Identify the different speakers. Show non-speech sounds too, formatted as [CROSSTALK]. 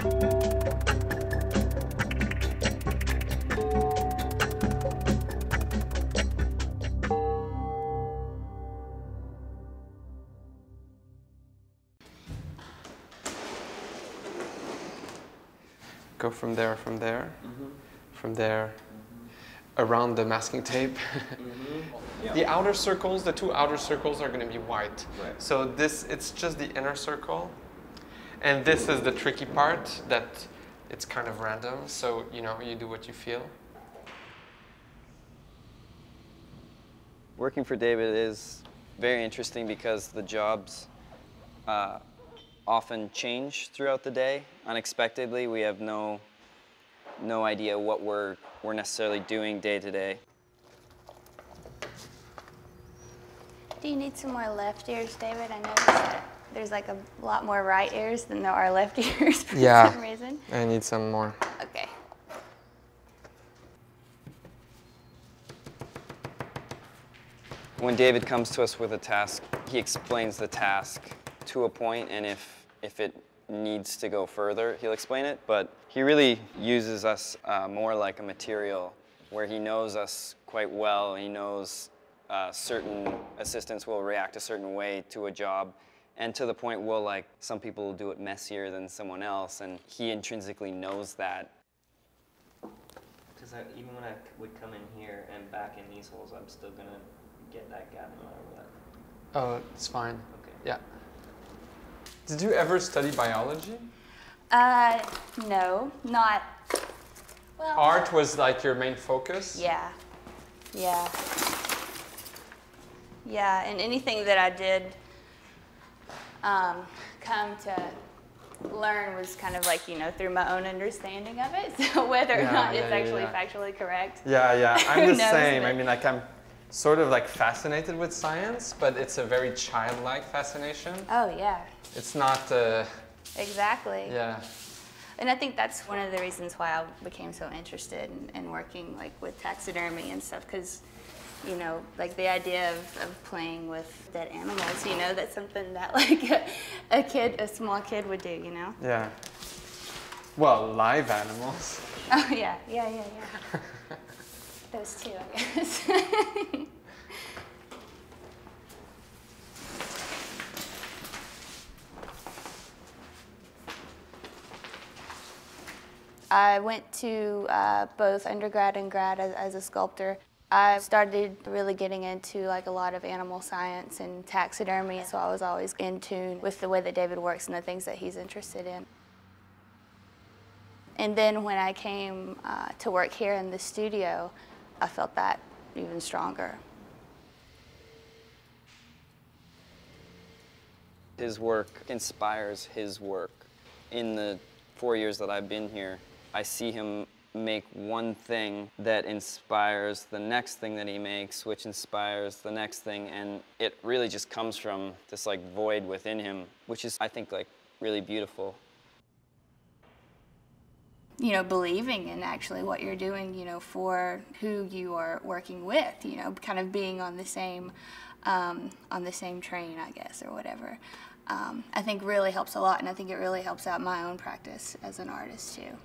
Speaker 1: Go from there, from there, from there, around the masking tape. Mm-hmm. [LAUGHS] The outer circles, the two outer circles are going to be white.
Speaker 2: Right.
Speaker 1: So this, it's just the inner circle. And this is the tricky part that it's kind of random. So, you know, you do what you feel.
Speaker 2: Working for David is very interesting because the jobs uh, often change throughout the day unexpectedly. We have no no idea what we're we're necessarily doing day to day.
Speaker 3: Do you need some more left ears, David? I noticed that there's like a lot more right ears than there are left [LAUGHS] ears for
Speaker 1: Yeah.
Speaker 3: some reason.
Speaker 1: I need some more.
Speaker 3: Okay.
Speaker 2: When David comes to us with a task, he explains the task to a point, and if if it needs to go further, he'll explain it. But he really uses us uh, more like a material, where he knows us quite well. He knows uh, certain assistants will react a certain way to a job, and to the point will like some people will do it messier than someone else, and he intrinsically knows that.
Speaker 4: Because even when i would come in here and back in these holes, I'm still gonna get that gap no matter what.
Speaker 1: Oh, it's fine.
Speaker 4: Okay.
Speaker 1: Yeah. Did you ever study biology?
Speaker 3: Uh, no, not. Well.
Speaker 1: Art was like your main focus?
Speaker 3: Yeah. Yeah. Yeah, and anything that I did um, come to learn was kind of like, you know, through my own understanding of it. [LAUGHS] So whether or not
Speaker 1: yeah,
Speaker 3: it's
Speaker 1: yeah,
Speaker 3: actually
Speaker 1: yeah.
Speaker 3: factually correct.
Speaker 1: Yeah, yeah. [LAUGHS] I'm the same. I mean, like, I'm sort of like fascinated with science, but it's a very childlike fascination.
Speaker 3: Oh, yeah,
Speaker 1: It's not, uh,
Speaker 3: exactly.
Speaker 1: yeah.
Speaker 3: And I think that's one of the reasons why I became so interested in, in working like with taxidermy and stuff, because you know, like the idea of, of playing with dead animals, you know, that's something that [LAUGHS] like a, a kid, a small kid would do, you know.
Speaker 1: Yeah. Well, live animals. [LAUGHS]
Speaker 3: Oh yeah, yeah, yeah, yeah. [LAUGHS] Those two, I guess. I went to uh, both undergrad and grad as, as a sculptor. I started really getting into like a lot of animal science and taxidermy, so I was always in tune with the way that David works and the things that he's interested in. And then when I came uh, to work here in the studio, I felt that even stronger.
Speaker 2: His work inspires his work. In the four years that I've been here, I see him make one thing that inspires the next thing that he makes, which inspires the next thing, and it really just comes from this like void within him, which is, I think, like really beautiful.
Speaker 3: you know, believing in actually what you're doing, you know, for who you are working with, you know, kind of being on the same, um, on the same train, I guess, or whatever. Um, I think really helps a lot, and I think it really helps out my own practice as an artist too.